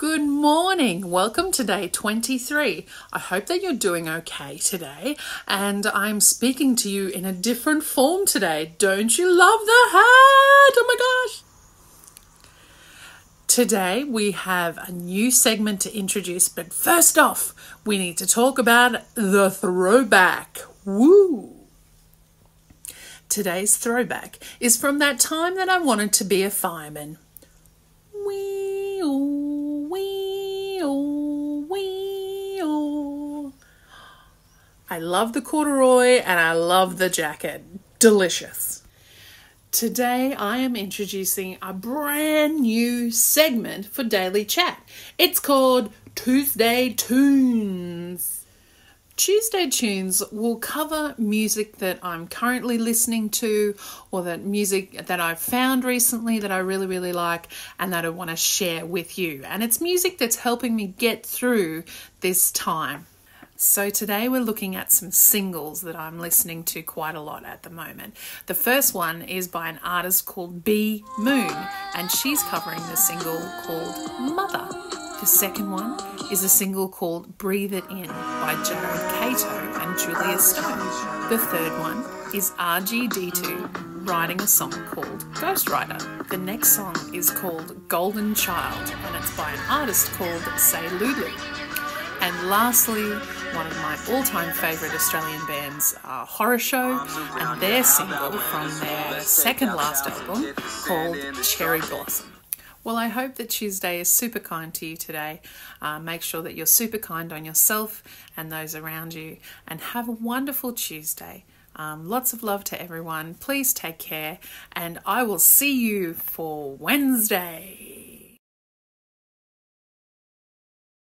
Good morning. Welcome to day 23. I hope that you're doing okay today, and I'm speaking to you in a different form today. Don't you love the hat? Oh my gosh. Today we have a new segment to introduce, but first off, we need to talk about the throwback. Woo! Today's throwback is from that time that I wanted to be a fireman. Wee I love the corduroy and I love the jacket. Delicious. Today I am introducing a brand new segment for Daily Chat. It's called Tuesday Tunes. Tuesday Tunes will cover music that I'm currently listening to or that music that I've found recently that I really, really like and that I want to share with you. And it's music that's helping me get through this time. So, today we're looking at some singles that I'm listening to quite a lot at the moment. The first one is by an artist called B Moon, and she's covering the single called Mother. The second one is a single called Breathe It In by Jared Cato and Julia Stone. The third one is RJD2 writing a song called Ghostwriter. The next song is called Golden Child and it's by an artist called Say Lulu. And lastly, one of my all time favourite Australian bands, uh, Horrorshow, and their single from their second last album called Cherry Blossom. Well, I hope that Tuesday is super kind to you today. Uh, make sure that you're super kind on yourself and those around you, and have a wonderful Tuesday. Um, lots of love to everyone. Please take care, and I will see you for Wednesday.